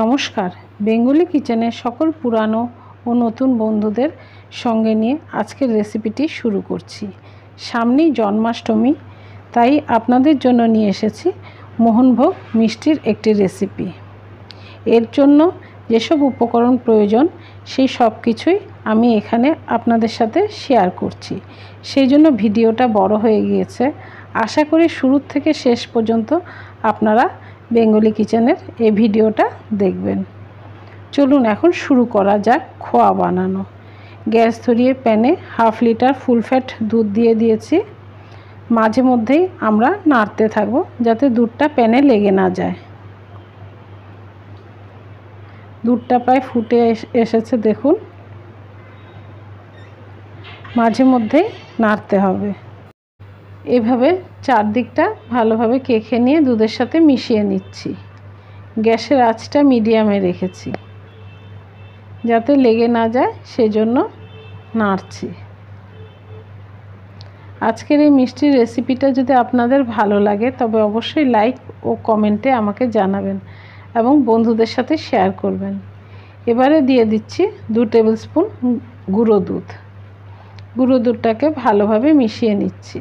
নমস্কার। বেঙ্গলি কিচেনের সকল পুরানো ও নতুন বন্ধুদের সঙ্গে নিয়ে আজকের রেসিপিটি শুরু করছি। সামনেই জন্মাষ্টমী, তাই আপনাদের জন্য নিয়ে এসেছি মোহনভোগ মিষ্টির একটি রেসিপি। এর জন্য যেসব উপকরণ প্রয়োজন, সেই সব কিছুই আমি এখানে আপনাদের সাথে শেয়ার করছি। সেই জন্য ভিডিওটা বড় হয়ে গিয়েছে। আশা করি শুরু থেকে শেষ পর্যন্ত আপনারা বেঙ্গলি কিচেনের এই ভিডিওটা দেখবেন। চলুন এখন শুরু করা যাক খোয়া বানানো। গ্যাস ধরিয়ে প্যানে হাফ লিটার ফুল ফ্যাট দুধ দিয়ে দিয়েছি। মাঝে মধ্যেই আমরা নাড়তে থাকব যাতে দুধটা প্যানে লেগে না যায়। দুধটা প্রায় ফুটে এসেছে, দেখুন। মাঝে মধ্যেই নাড়তে হবে। এভাবে চারদিকটা ভালোভাবে কেখে নিয়ে দুধের সাথে মিশিয়ে নিচ্ছি। গ্যাসের আঁচটা মিডিয়ামে রেখেছি। যাতে লেগে না যায়, সেজন্য নাড়ছি। আজকের এই মিষ্টির রেসিপিটা যদি আপনাদের ভালো লাগে, তবে অবশ্যই লাইক ও কমেন্টে আমাকে জানাবেন এবং বন্ধুদের সাথে শেয়ার করবেন। এবারে দিয়ে দিচ্ছি দু টেবিল স্পুন গুঁড়ো দুধ। গুঁড়ো দুধটাকে ভালোভাবে মিশিয়ে নিচ্ছি।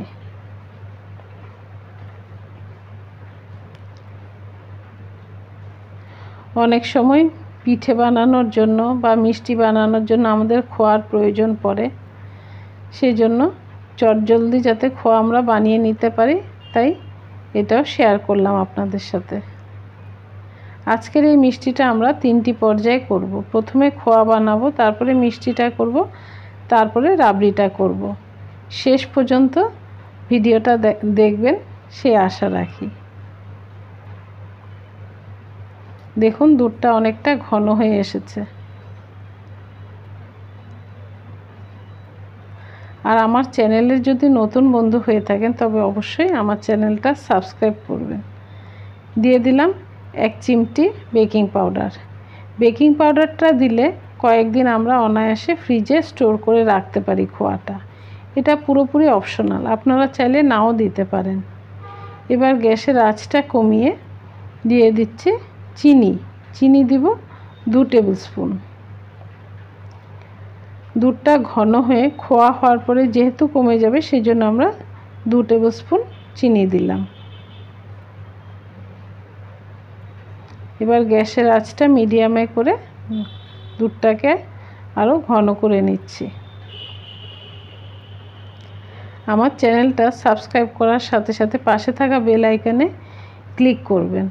অনেক সময় পিঠে বানানোর জন্য বা মিষ্টি বানানোর জন্য আমাদের খোয়ার প্রয়োজন পড়ে। সেই জন্য চটজলদি যাতে খোয়া আমরা বানিয়ে নিতে পারি, তাই এটাও শেয়ার করলাম আপনাদের সাথে। আজকের এই মিষ্টিটা আমরা তিনটি পর্যায়ে করব। প্রথমে খোয়া বানাবো, তারপরে মিষ্টিটা করব, তারপরে রাবড়িটা করব। শেষ পর্যন্ত ভিডিওটা দেখবেন, সে আশা রাখি। দেখুন, দুধটা অনেকটা ঘন হয়ে এসেছে। আর আমার চ্যানেলের যদি নতুন বন্ধু হয়ে থাকেন, তবে অবশ্যই আমার চ্যানেলটা সাবস্ক্রাইব করবেন। দিয়ে দিলাম এক চিমটি বেকিং পাউডার। বেকিং পাউডারটা দিলে কয়েকদিন আমরা অনায়াসে ফ্রিজে স্টোর করে রাখতে পারি খোয়াটা। এটা পুরোপুরি অপশনাল, আপনারা চাইলে নাও দিতে পারেন। এবার গ্যাসের আঁচটা কমিয়ে দিয়ে দিচ্ছি চিনি চিনি দিব দু টেবিল স্পুন দুধটা ঘন হয়ে খোয়া হওয়ার পরে যেহেতু কমে যাবে সেই জন্য আমরা দু টেবিল স্পুন চিনি দিলাম। এবার গ্যাসের আঁচটা মিডিয়ামে করে দুধটাকে আরও ঘন করে নিচ্ছি। আমার চ্যানেলটা সাবস্ক্রাইব করার সাথে সাথে পাশে থাকা বেল আইকনে ক্লিক করবেন।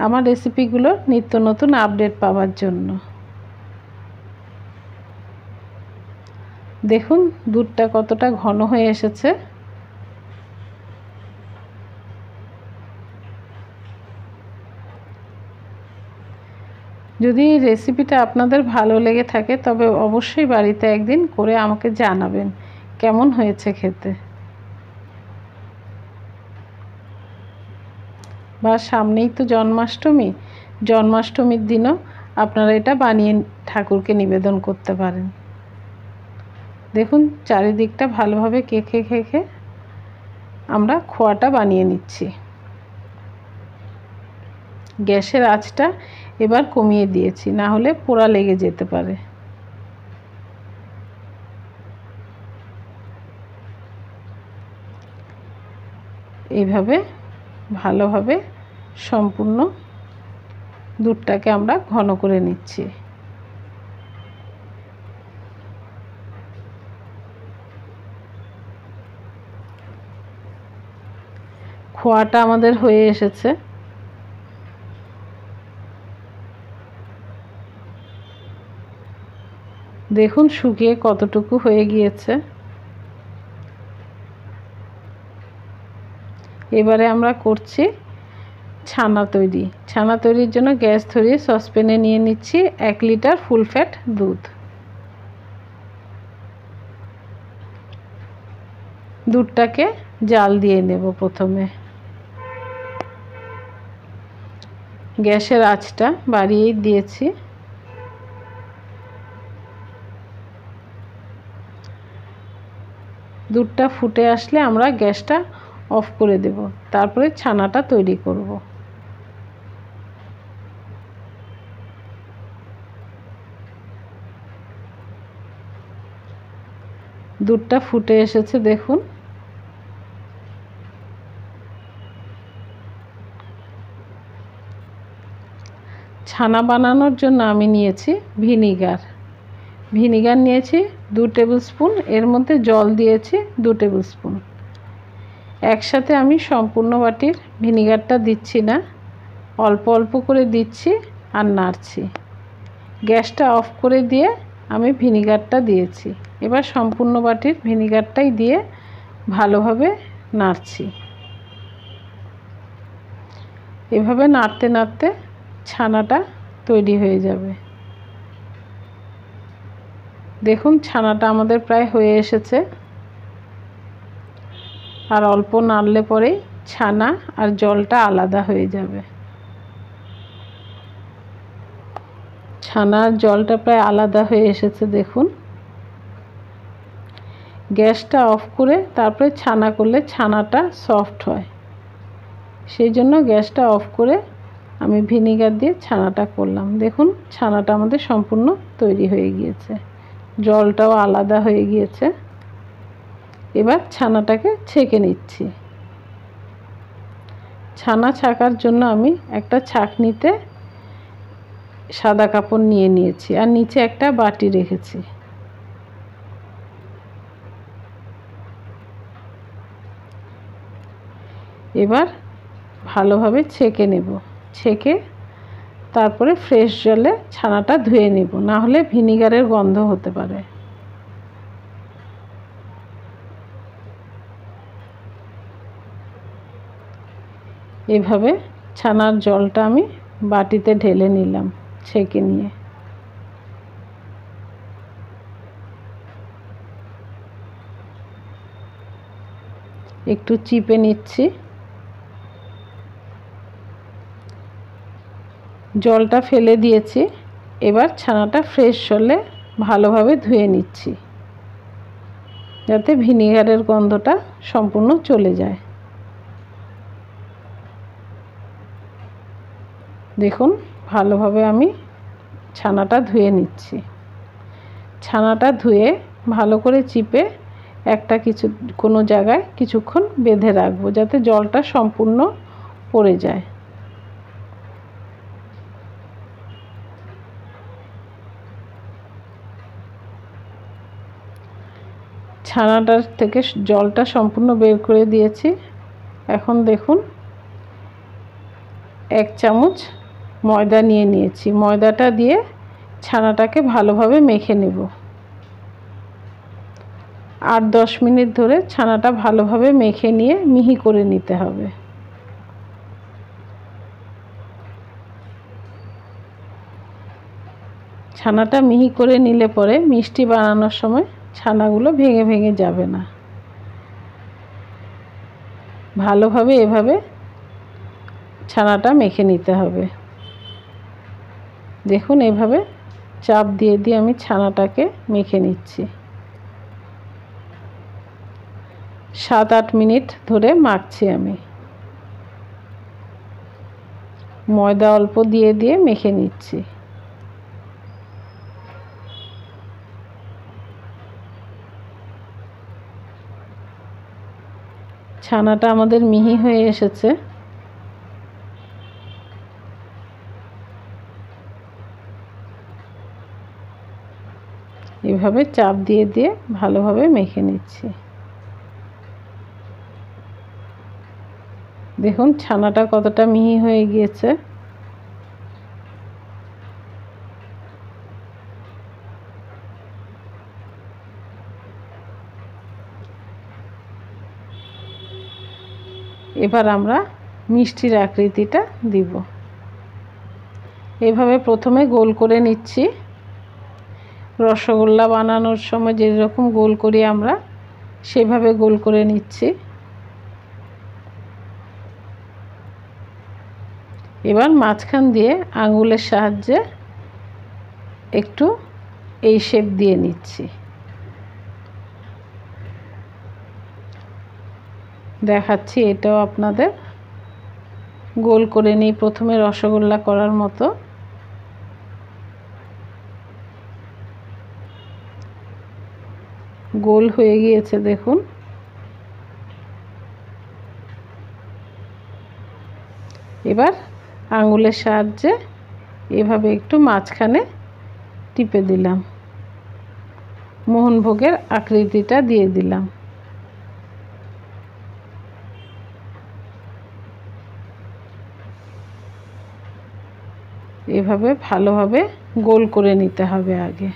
আমার রেসিপিগুলো নিত্য নতুন আপডেট পাওয়ার জন্য। দেখুন, দুধটা কতটা ঘন হয়ে এসেছে। যদি রেসিপিটা আপনাদের ভালো লেগে থাকে, তবে অবশ্যই বাড়িতে একদিন করে আমাকে জানাবেন, কেমন হয়েছে খেতে। বা সামনেই তো জন্মাষ্টমী। জন্মাষ্টমীর দিনও আপনারা এটা বানিয়ে ঠাকুরকে নিবেদন করতে পারেন। দেখুন, চারিদিকটা ভালোভাবে কেখে খেখে আমরা খোয়াটা বানিয়ে নিচ্ছি। গ্যাসের আঁচটা এবার কমিয়ে দিয়েছি, না হলে পোড়া লেগে যেতে পারে। এইভাবে ভালোভাবে সম্পূর্ণ দুধটাকে আমরা ঘন করে নিচ্ছি। খোয়াটা আমাদের হয়ে এসেছে। দেখুন শুকিয়ে কতটুকু হয়ে গিয়েছে। এবারে আমরা করছি ছানা তৈরি। ছানা তৈরির জন্য গ্যাস ধরিয়ে সসপ্যানে নিয়ে নিচ্ছি এক লিটার ফুল ফ্যাট দুধ। দুধটাকে জাল দিয়ে নেব প্রথমে। গ্যাসের আঁচটা বাড়িয়েই দিয়েছি। দুধটা ফুটে আসলে আমরা গ্যাসটা অফ করে দেব। তারপরে ছানাটা তৈরি করব। দুধটা ফুটে এসেছে, দেখুন। ছানা বানানোর জন্য আমি নিয়েছি ভিনিগার। ভিনিগার নিয়েছি দু টেবিল স্পুন, এর মধ্যে জল দিয়েছি দু টেবিল স্পুন। একসাথে আমি সম্পূর্ণ বাটির ভিনিগারটা দিচ্ছি না। অল্প অল্প করে দিচ্ছি আর নাড়ছি। গ্যাসটা অফ করে দিয়ে আমি ভিনিগারটা দিয়েছি। এবার সম্পূর্ণ বাটির ভিনিগারটাই দিয়ে ভালোভাবে নাড়ছি। এভাবে নাড়তে নাড়তে ছানাটা তৈরি হয়ে যাবে। দেখুন, ছানাটা আমাদের প্রায় হয়ে এসেছে। আর অল্প নাড়লে পরেই ছানা আর জলটা আলাদা হয়ে যাবে। ছানার জলটা প্রায় আলাদা হয়ে এসেছে, দেখুন। গ্যাসটা অফ করে তারপরে ছানা করলে ছানাটা সফট হয়। সেই জন্য গ্যাসটা অফ করে আমি ভিনিগার দিয়ে ছানাটা করলাম। দেখুন, ছানাটা আমাদের সম্পূর্ণ তৈরি হয়ে গিয়েছে। জলটাও আলাদা হয়ে গিয়েছে। এবার ছানাটাকে ছেঁকে নিচ্ছি। ছানা ছাকার জন্য আমি একটা ছাকনিতে সাদা কাপড় নিয়ে নিয়েছি আর নিচে একটা বাটি রেখেছি। এবার ভালোভাবে ছেঁকে নেব। ছেঁকে তারপরে ফ্রেশ জলে ছানাটা ধুয়ে নেব। না হলে ভিনিগারের গন্ধ হতে পারে। এভাবে ছানার জলটা আমি বাটিতে ঢেলে নিলাম ছেঁকে নিয়ে। একটু চিপে নিচ্ছি। জলটা ফেলে দিয়েছি, এবার ছানাটা ফ্রেশ হলে ভালোভাবে ধুয়ে নিচ্ছি, যাতে ভিনিগারের গন্ধটা সম্পূর্ণ চলে যায়। দেখুন, ভালোভাবে আমি ছানাটা ধুয়ে নিচ্ছি। ছানাটা ধুয়ে ভালো করে চিপে একটা কিছু, কোনো জায়গায় কিছুক্ষণ বেঁধে রাখব, যাতে জলটা সম্পূর্ণ পড়ে যায়। ছানাটার থেকে জলটা সম্পূর্ণ বের করে দিয়েছি। এখন দেখুন, এক চামচ ময়দা নিয়ে নিয়েছি। ময়দাটা দিয়ে ছানাটাকে ভালোভাবে মেখে নেব। আট দশ মিনিট ধরে ছানাটা ভালোভাবে মেখে নিয়ে মিহি করে নিতে হবে। ছানাটা মিহি করে নিলে পরে মিষ্টি বানানোর সময় ছানাগুলো ভেঙে ভেঙে যাবে না। ভালোভাবে এভাবে ছানাটা মেখে নিতে হবে। দেখুন, এভাবে চাপ দিয়ে দিয়ে আমি ছানাটাকে মেখে নিচ্ছি। সাত আট মিনিট ধরে মাখছি আমি। ময়দা অল্প দিয়ে দিয়ে মেখে নিচ্ছি। ছানাটা আমাদের মিহি হয়ে এসেছে। এভাবে চাপ দিয়ে দিয়ে ভালোভাবে মেখে নিচ্ছি। দেখুন, ছানাটা কতটা মিহি হয়ে গিয়েছে। এবার আমরা মিষ্টির আকৃতিটা দিব। এভাবে প্রথমে গোল করে নিচ্ছি। রসগোল্লা বানানোর সময় যেরকম গোল করি আমরা, সেভাবে গোল করে নিচ্ছি। এবার মাঝখান দিয়ে আঙুলের সাহায্যে একটু এই শেপ দিয়ে নিচ্ছি। দেখাচ্ছি, এটাও আপনাদের গোল করে নিই। প্রথমে রসগোল্লা করার মতো। গোল হয়ে গিয়েছে, দেখুন। এবার আঙুলের সাহায্যে এভাবে একটু মাঝখানে টিপে দিলাম। মোহনভোগের আকৃতিটা দিয়ে দিলাম। এভাবে ভালোভাবে গোল করে নিতে হবে আগে।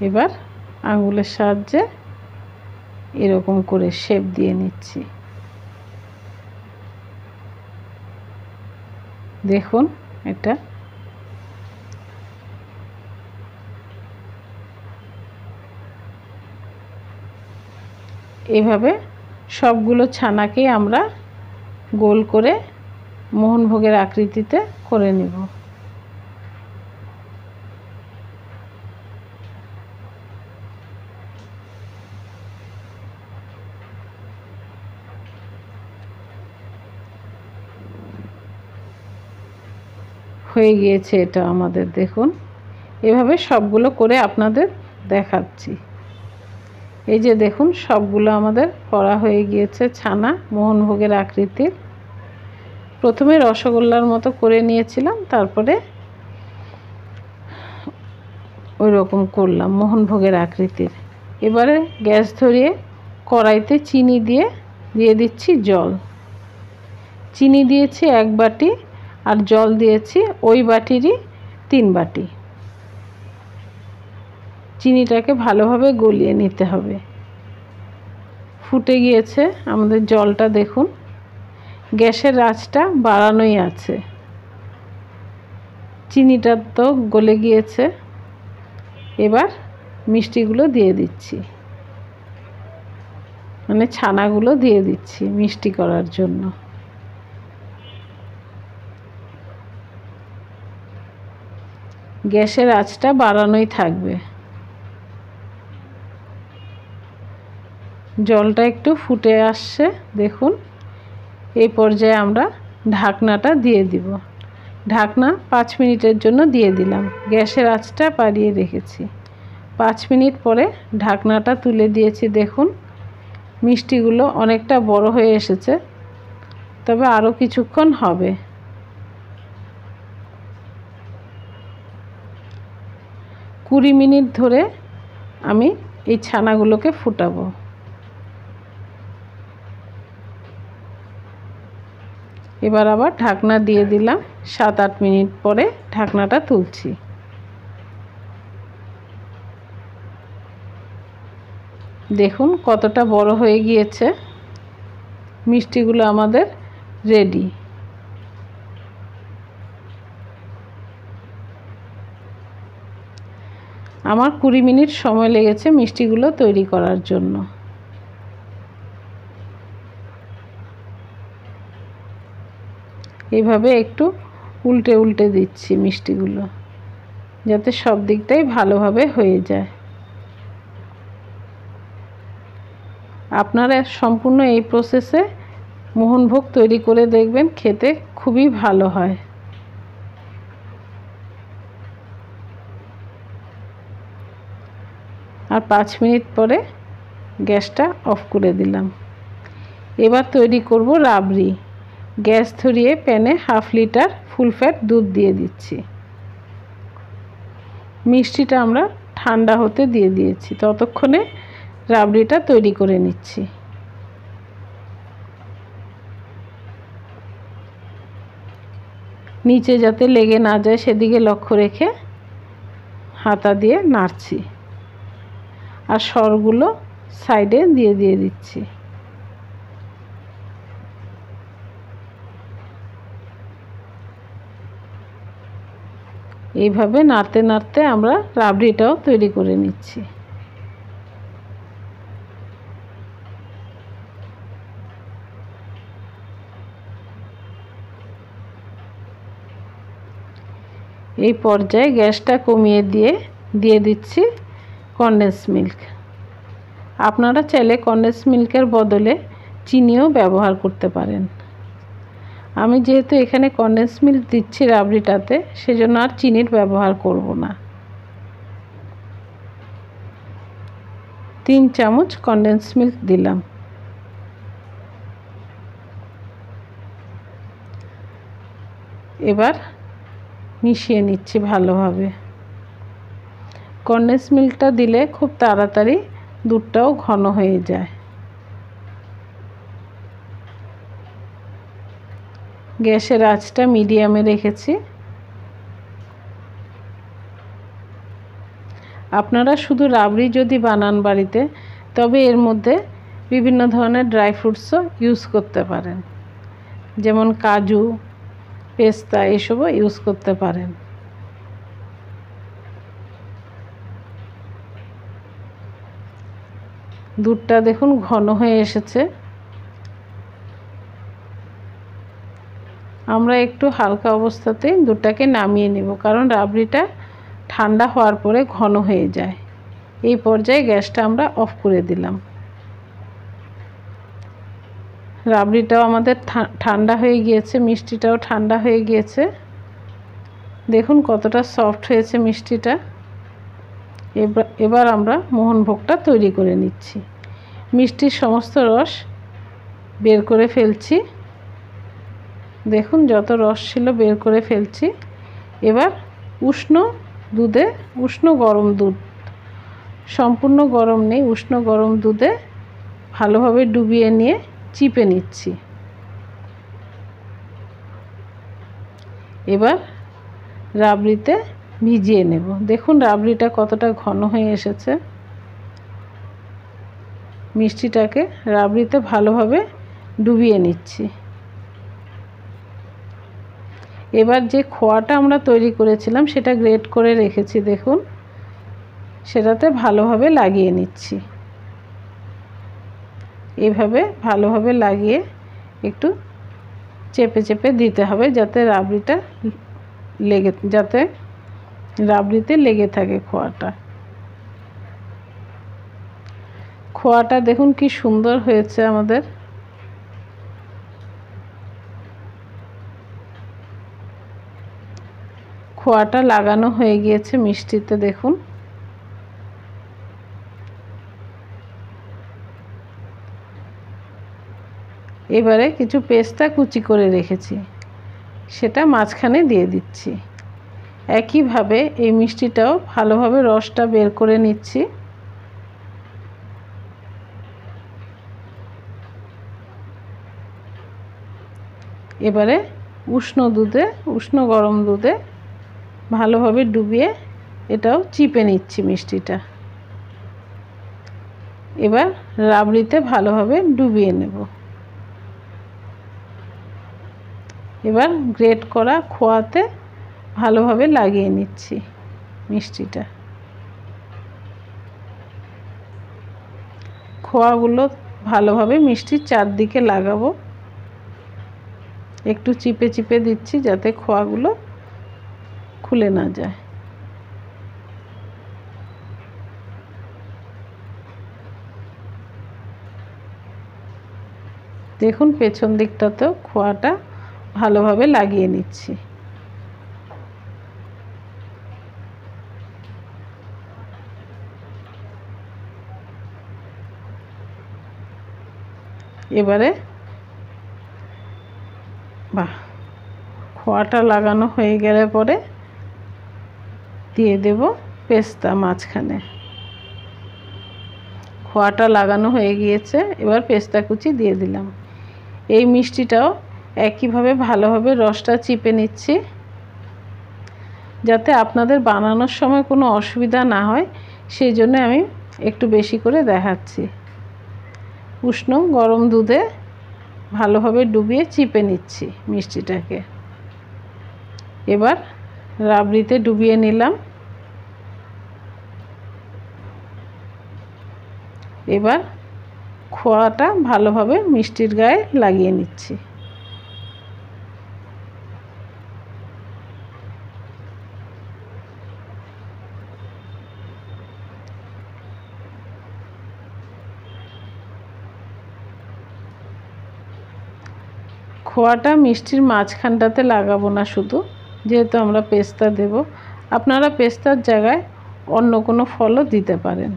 এবার আঙুলের সাহায্যে এরকম করে শেপ দিয়ে নিচ্ছি। দেখুন এটা এভাবে সবগুলো ছানাকেই আমরা গোল করে মোহনভোগের আকৃতিতে করে নেব। হয়ে গিয়েছে এটা আমাদের, দেখুন। এভাবে সবগুলো করে আপনাদের দেখাচ্ছি। এই যে দেখুন, সবগুলো আমাদের করা হয়ে গিয়েছে ছানা, মোহনভোগের আকৃতির। প্রথমে রসগোল্লার মতো করে নিয়েছিলাম, তারপরে ওই রকম করলাম, মোহনভোগের আকৃতির। এবারে গ্যাস ধরিয়ে কড়াইতে চিনি দিয়ে দিয়ে দিচ্ছি জল। চিনি দিয়েছি এক বাটি আর জল দিয়েছি ওই বাটিরই তিন বাটি। চিনিটাকে ভালোভাবে গলিয়ে নিতে হবে। ফুটে গিয়েছে আমাদের জলটা দেখুন। গ্যাসের আঁচটা বাড়ানোই আছে। চিনিটা তো গলে গিয়েছে। এবার মিষ্টিগুলো দিয়ে দিচ্ছি। মানে ছানাগুলো দিয়ে দিচ্ছি মিষ্টি করার জন্য। গ্যাসের আঁচটা বাড়ানোই থাকবে। জলটা একটু ফুটে আসছে, দেখুন। এই পর্যায়ে আমরা ঢাকনাটা দিয়ে দিব। ঢাকনা পাঁচ মিনিটের জন্য দিয়ে দিলাম। গ্যাসের আঁচটা বাড়িয়ে রেখেছি। পাঁচ মিনিট পরে ঢাকনাটা তুলে দিয়েছি, দেখুন। মিষ্টিগুলো অনেকটা বড় হয়ে এসেছে, তবে আরও কিছুক্ষণ হবে। কুড়ি মিনিট ধরে আমি এই ছানাগুলোকে ফুটাবো। এবার আবার ঢাকনা দিয়ে দিলাম, সাত আট মিনিট পরে ঢাকনাটা তুলছি। দেখুন কতটা বড় হয়ে গিয়েছে। মিষ্টিগুলো আমাদের রেডি। আমার কুড়ি মিনিট সময় লেগেছে মিষ্টিগুলো তৈরি করার জন্য। এভাবে একটু উল্টে উল্টে দিচ্ছি মিষ্টিগুলো, যাতে সব দিকটাই ভালোভাবে হয়ে যায়। আপনারা সম্পূর্ণ এই প্রসেসে মোহনভোগ তৈরি করে দেখবেন, খেতে খুবই ভালো হয়। আর পাঁচ মিনিট পরে গ্যাসটা অফ করে দিলাম। এবার তৈরি করব রাবড়ি। গ্যাস ধরিয়ে প্যানে হাফ লিটার ফুল ফ্যাট দুধ দিয়ে দিচ্ছি। মিষ্টিটা আমরা ঠান্ডা হতে দিয়ে দিয়েছি। ততক্ষণে রাবড়িটা তৈরি করে নিচ্ছি। নিচে যাতে লেগে না যায় সেদিকে লক্ষ্য রেখে হাতা দিয়ে নাড়ছি। আর সরগুলো সাইডে দিয়ে দিয়ে দিচ্ছি। এইভাবে নাড়তে নাড়তে আমরা রাবড়িটাও তৈরি করে নিচ্ছি। এই পর্যায়ে গ্যাসটা কমিয়ে দিয়ে দিয়ে দিচ্ছি। কন্ডেন্স মিল্ক আপনারা চাইলে কন্ডেন্স মিল্কের বদলে চিনিও ব্যবহার করতে পারেন। আমি যেহেতু এখানে কন্ডেন্স মিল্ক দিচ্ছি রাবড়িটাতে, সেজন্য আর চিনির ব্যবহার করব না। তিন চামচ কন্ডেন্স মিল্ক দিলাম। এবার মিশিয়ে নিচ্ছি ভালোভাবে। কন্ডেন্স মিল্কটা দিলে খুব তাড়াতাড়ি দুধটাও ঘন হয়ে যায়। গ্যাসের আঁচটা মিডিয়ামে রেখেছি। আপনারা শুধু রাবড়ি যদি বানান বাড়িতে, তবে এর মধ্যে বিভিন্ন ধরনের ড্রাই ফ্রুটসও ইউজ করতে পারেন। যেমন কাজু, পেস্তা, এসবও ইউজ করতে পারেন। দুধটা দেখুন ঘন হয়ে এসেছে। আমরা একটু হালকা অবস্থাতেই দুধটাকে নামিয়ে নেব, কারণ রাবড়িটা ঠান্ডা হওয়ার পরে ঘন হয়ে যায়। এই পর্যায়ে গ্যাসটা আমরা অফ করে দিলাম। রাবড়িটাও আমাদের ঠান্ডা হয়ে গিয়েছে, মিষ্টিটাও ঠান্ডা হয়ে গিয়েছে। দেখুন কতটা সফট হয়েছে মিষ্টিটা। এবার আমরা মোহনভোগটা তৈরি করে নিচ্ছি। মিষ্টির সমস্ত রস বের করে ফেলছি। দেখুন যত রস ছিল বের করে ফেলছি। এবার উষ্ণ দুধে, উষ্ণ গরম দুধ। সম্পূর্ণ গরম নেই, উষ্ণ গরম দুধে ভালোভাবে ডুবিয়ে নিয়ে চিপে নিচ্ছি। এবার রাবড়িতে ভিজিয়ে নেব। দেখুন রাবড়িটা কতটা ঘন হয়ে এসেছে। মিষ্টিটাকে রাবড়িতে ভালোভাবে ডুবিয়ে নিচ্ছি। এবার যে খোয়াটা আমরা তৈরি করেছিলাম, সেটা গ্রেট করে রেখেছি, দেখুন। সেটাতে ভালোভাবে লাগিয়ে নিচ্ছি। এভাবে ভালোভাবে লাগিয়ে একটু চেপে চেপে দিতে হবে, যাতে রাবড়িটা লেগে, যাতে রাবড়িতে লেগে থাকে খোয়াটা। খোয়াটা দেখুন কি সুন্দর হয়েছে আমাদের। খোয়াটা লাগানো হয়ে গিয়েছে মিষ্টিতে, দেখুন। এবারে কিছু পেস্তা কুচি করে রেখেছি। সেটা মাঝখানে দিয়ে দিচ্ছি। একইভাবে এই মিষ্টিটাও ভালোভাবে রসটা বের করে নিচ্ছি। এবারে উষ্ণ দুধে, উষ্ণ গরম দুধে ভালোভাবে ডুবিয়ে এটাও চিপে নিচ্ছি মিষ্টিটা। এবার রাবড়িতে ভালোভাবে ডুবিয়ে নেব। এবার গ্রেট করা খোয়াতে ভালোভাবে লাগিয়ে নিচ্ছি মিষ্টিটা। খোয়াগুলো ভালোভাবে মিষ্টির চারদিকে লাগাবো। একটু চিপে চিপে দিচ্ছি যাতে খোয়াগুলো খুলে না যায়। দেখুন পেছন দিকটাতেও খোয়াটা ভালোভাবে লাগিয়ে নিচ্ছি। এবারে বাহ, খোয়াটা লাগানো হয়ে গেলে পরে দিয়ে দেব পেস্তা মাঝখানে। খোয়াটা লাগানো হয়ে গিয়েছে, এবার পেস্তা কুচি দিয়ে দিলাম। এই মিষ্টিটাও একইভাবে ভালোভাবে রসটা চিপে নিচ্ছি, যাতে আপনাদের বানানোর সময় কোনো অসুবিধা না হয়, সেই জন্য আমি একটু বেশি করে দেখাচ্ছি। উষ্ণ গরম দুধে ভালোভাবে ডুবিয়ে চিপে নিচ্ছি মিষ্টিটাকে। এবার রাবড়িতে ডুবিয়ে নিলাম। এবার খোয়াটা ভালোভাবে মিষ্টির গায়ে লাগিয়ে নিচ্ছি। খোয়াটা মিষ্টির মাঝখানটাতে লাগাবো না শুধু, যেহেতু আমরা পেস্তা দেব। আপনারা পেস্তার জায়গায় অন্য কোনো ফলও দিতে পারেন।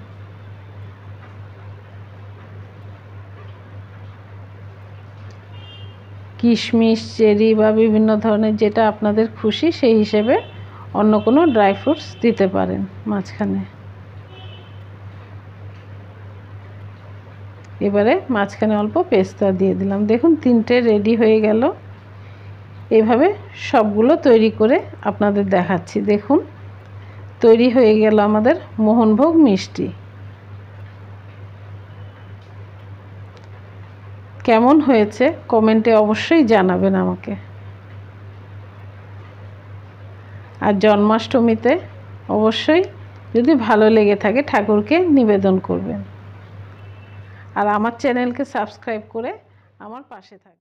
কিশমিশ, চেরি বা বিভিন্ন ধরনের যেটা আপনাদের খুশি, সেই হিসেবে অন্য কোনো ড্রাই ফ্রুটস দিতে পারেন মাঝখানে। এবারে মাঝখানে অল্প পেস্তা দিয়ে দিলাম। দেখুন, তিনটে রেডি হয়ে গেল। এভাবে সবগুলো তৈরি করে আপনাদের দেখাচ্ছি। দেখুন, তৈরি হয়ে গেল আমাদের মোহনভোগ মিষ্টি। কেমন হয়েছে কমেন্টে অবশ্যই জানাবেন আমাকে। আর জন্মাষ্টমীতে অবশ্যই যদি ভালো লেগে থাকে, ঠাকুরকে নিবেদন করবেন। আর আমার চ্যানেলকে সাবস্ক্রাইব করে আমার পাশে থাকবেন